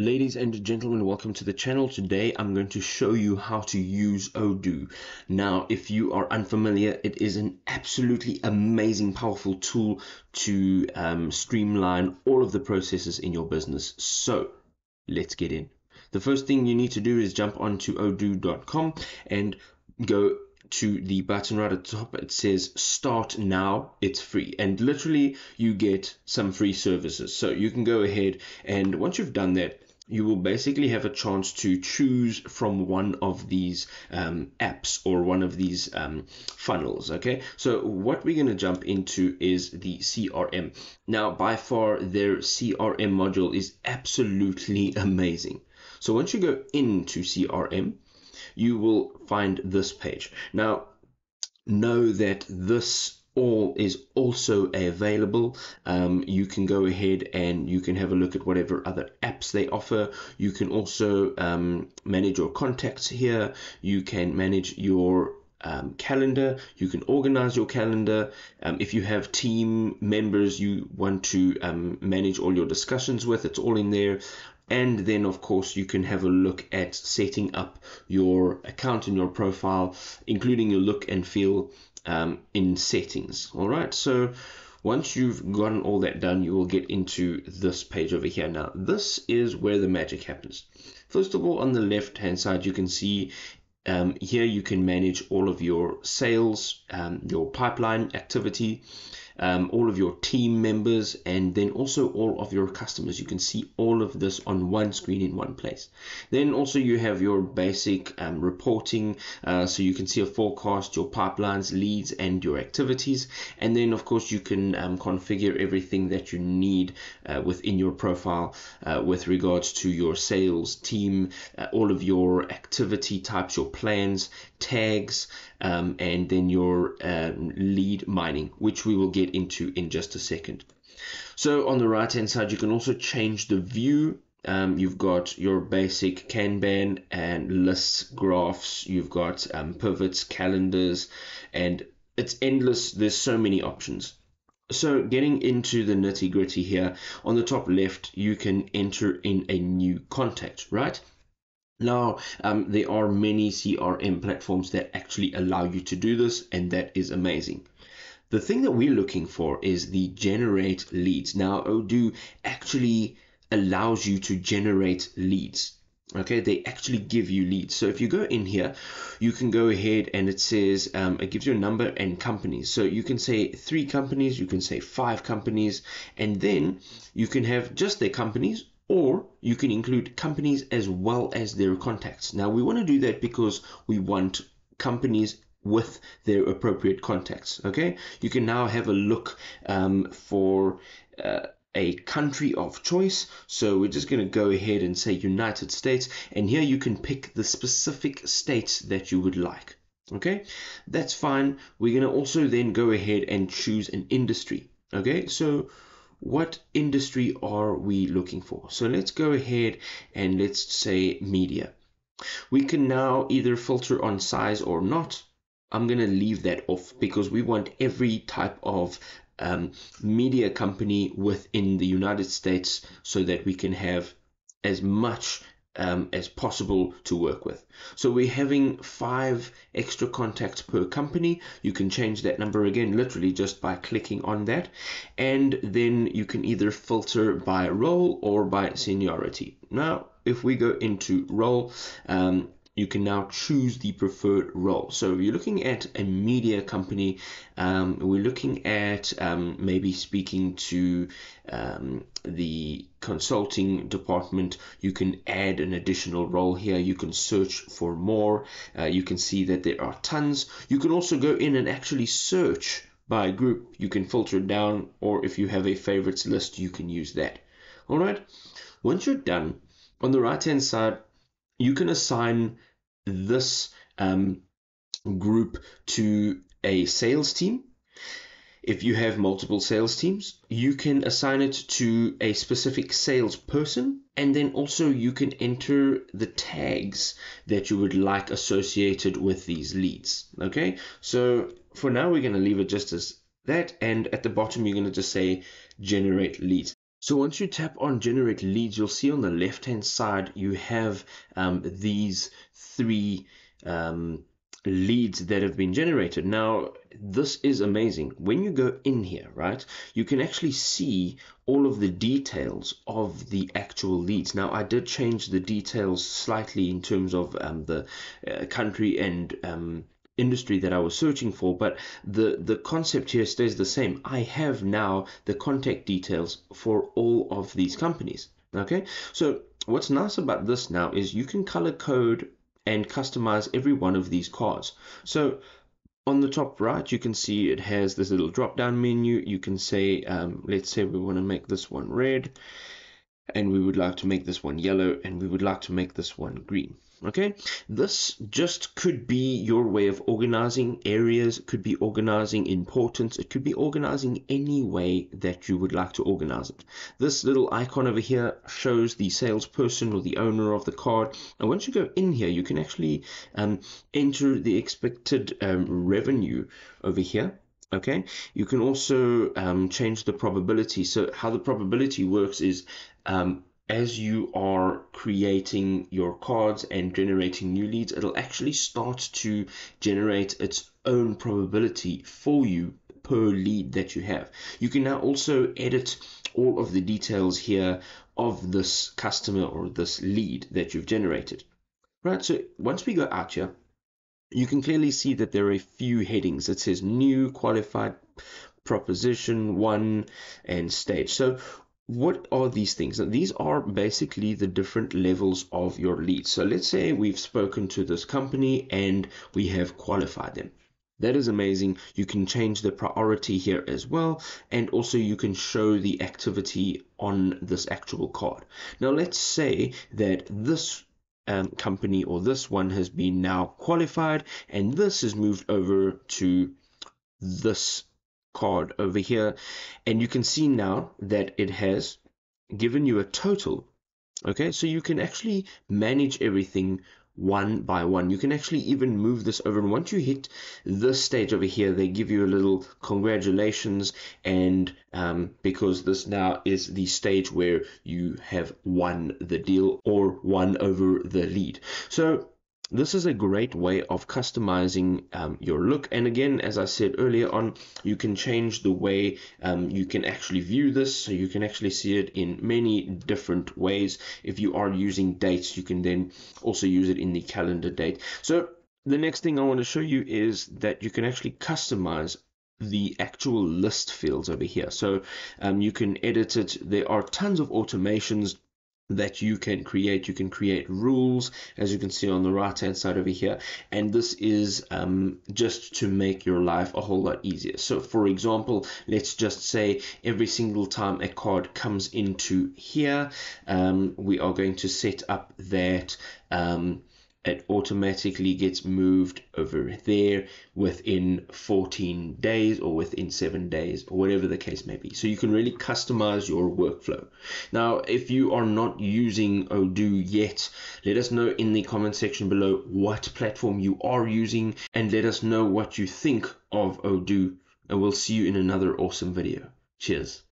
Ladies and gentlemen, welcome to the channel. Today I'm going to show you how to use Odoo. Now, if you are unfamiliar, it is an absolutely amazing, powerful tool to um, streamline all of the processes in your business. So let's get in. The first thing you need to do is jump onto odoo.com and go to the button right at the top it says start now it's free and literally you get some free services so you can go ahead and once you've done that you will basically have a chance to choose from one of these um, apps or one of these um, funnels okay? So what we're going to jump into is the crm now by far their crm module is absolutely amazing. So once you go into crm you will find this page. Now, know that this all is also available. Um, you can go ahead and you can have a look at whatever other apps they offer. You can also um, manage your contacts here. You can manage your um, calendar. You can organize your calendar. Um, if you have team members you want to um, manage all your discussions with, it's all in there and then of course you can have a look at setting up your account and your profile including your look and feel um, in settings. All right so once you've gotten all that done you will get into this page over here. Now this is where the magic happens. First of all on the left hand side you can see um, here you can manage all of your sales um, your pipeline activity um, all of your team members, and then also all of your customers. You can see all of this on one screen in one place. Then also you have your basic um, reporting, uh, so you can see a forecast, your pipelines, leads, and your activities. And then of course you can um, configure everything that you need uh, within your profile uh, with regards to your sales team, uh, all of your activity types, your plans, tags, um, and then your um, lead mining, which we will get into in just a second. So on the right hand side, you can also change the view. Um, you've got your basic Kanban and lists, graphs. You've got um, pivots, calendars, and it's endless. There's so many options. So getting into the nitty gritty here, on the top left, you can enter in a new contact, right? Now, um, there are many CRM platforms that actually allow you to do this, and that is amazing. The thing that we're looking for is the generate leads. Now, Odoo actually allows you to generate leads. Okay, they actually give you leads. So if you go in here, you can go ahead and it says um, it gives you a number and companies. So you can say three companies, you can say five companies, and then you can have just their companies or you can include companies as well as their contacts. Now we want to do that because we want companies with their appropriate contacts. Okay, you can now have a look um, for uh, a country of choice. So we're just going to go ahead and say United States, and here you can pick the specific states that you would like. Okay, that's fine. We're going to also then go ahead and choose an industry. Okay, so what industry are we looking for? So let's go ahead and let's say media. We can now either filter on size or not. I'm going to leave that off because we want every type of um, media company within the United States so that we can have as much um, as possible to work with. So we're having five extra contacts per company. You can change that number again literally just by clicking on that. And then you can either filter by role or by seniority. Now, if we go into role, um, you can now choose the preferred role. So if you're looking at a media company, um, we're looking at um, maybe speaking to um, the consulting department. You can add an additional role here. You can search for more. Uh, you can see that there are tons. You can also go in and actually search by group. You can filter down, or if you have a favorites list, you can use that. All right. Once you're done, on the right hand side, you can assign this um, group to a sales team. If you have multiple sales teams, you can assign it to a specific salesperson, and then also you can enter the tags that you would like associated with these leads. Okay, so for now, we're going to leave it just as that, and at the bottom, you're going to just say generate leads. So once you tap on generate leads, you'll see on the left hand side you have um, these three um, leads that have been generated. Now, this is amazing. When you go in here, right, you can actually see all of the details of the actual leads. Now, I did change the details slightly in terms of um, the uh, country and um, industry that I was searching for, but the, the concept here stays the same. I have now the contact details for all of these companies. Okay, so what's nice about this now is you can color code and customize every one of these cards. So on the top right, you can see it has this little drop down menu. You can say, um, let's say we want to make this one red and we would like to make this one yellow and we would like to make this one green. Okay? This just could be your way of organizing areas it could be organizing importance it could be organizing any way that you would like to organize it. This little icon over here shows the salesperson or the owner of the card. And once you go in here you can actually um, enter the expected um, revenue over here okay you can also um, change the probability so how the probability works is um, as you are creating your cards and generating new leads, it'll actually start to generate its own probability for you per lead that you have. You can now also edit all of the details here of this customer or this lead that you've generated. Right, so once we go out here, you can clearly see that there are a few headings. It says new, qualified, proposition, won, and stage. So what are these things? These are basically the different levels of your leads. So let's say we've spoken to this company and we have qualified them. That is amazing. You can change the priority here as well. And also you can show the activity on this actual card. Now let's say that this um, company or this one has been now qualified and this is moved over to this card over here. And you can see now that it has given you a total. Okay so you can actually manage everything one by one. You can actually even move this over and once you hit this stage over here they give you a little congratulations and um, because this now is the stage where you have won the deal or won over the lead. So this is a great way of customizing um, your look. And again as I said earlier on you can change the way um, you can actually view this. So you can actually see it in many different ways. If you are using dates you can then also use it in the calendar date. So the next thing I want to show you is that you can actually customize the actual list fields over here. So um, you can edit it. There are tons of automations that you can create. You can create rules, as you can see on the right hand side over here, and this is um, just to make your life a whole lot easier. So, for example, let's just say every single time a card comes into here, um, we are going to set up that. Um, it automatically gets moved over there within 14 days or within seven days or whatever the case may be. So you can really customize your workflow. Now, if you are not using Odoo yet, let us know in the comment section below what platform you are using and let us know what you think of Odoo. And we'll see you in another awesome video. Cheers.